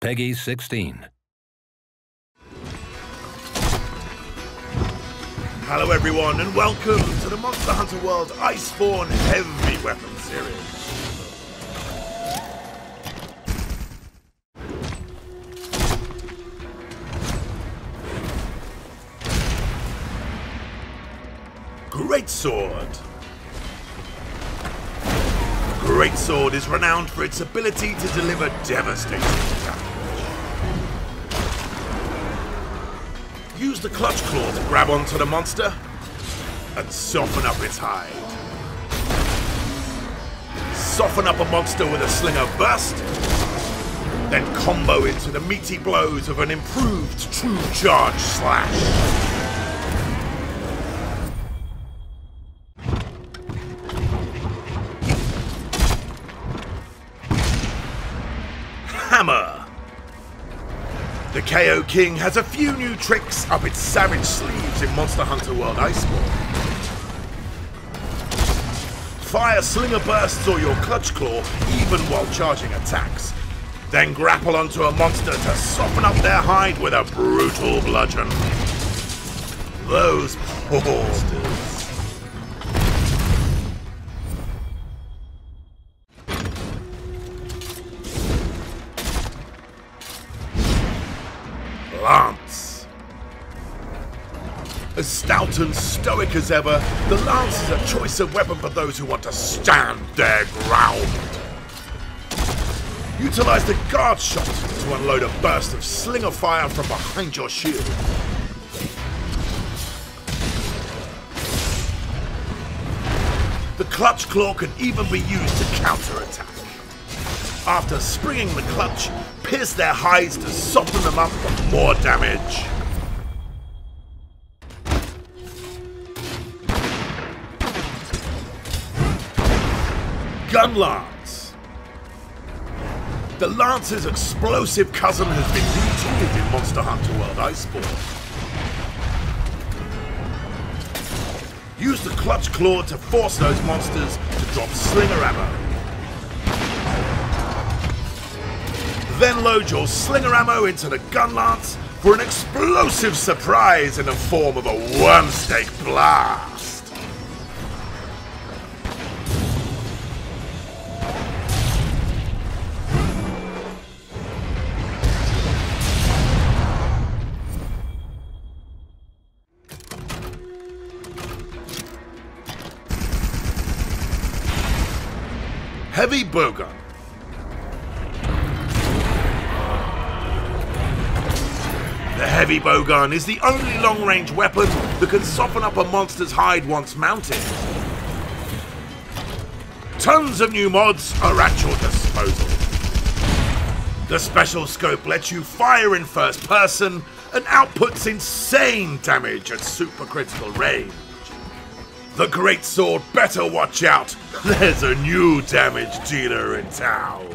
Peggy 16. Hello everyone and welcome to the Monster Hunter World Iceborne Heavy Weapon Series. Great Sword. Great Sword is renowned for its ability to deliver devastating Use the clutch claw to grab onto the monster and soften up its hide. Soften up a monster with a slinger burst, then combo into the meaty blows of an improved true charge slash. Hammer. The KO King has a few new tricks up its savage sleeves in Monster Hunter World Iceborne. Fire Slinger Bursts or your Clutch Claw even while charging attacks. Then grapple onto a monster to soften up their hide with a brutal bludgeon. Those poor monsters. Lance. As stout and stoic as ever, the Lance is a choice of weapon for those who want to stand their ground. Utilize the guard shot to unload a burst of slinger fire from behind your shield. The clutch claw can even be used to counterattack. After springing the clutch, pierce their hides to soften them up for more damage. Gun Lance. The Lance's explosive cousin has been retooled in Monster Hunter World Iceborne. Use the Clutch Claw to force those monsters to drop Slinger ammo. Then load your Slinger ammo into the Gun Lance for an explosive surprise in the form of a Wyrmstake Blast. Heavy Bowgun. Heavy Bowgun is the only long-range weapon that can soften up a monster's hide once mounted. Tons of new mods are at your disposal. The special scope lets you fire in first person and outputs insane damage at supercritical range. The Great Sword better watch out. There's a new damage dealer in town.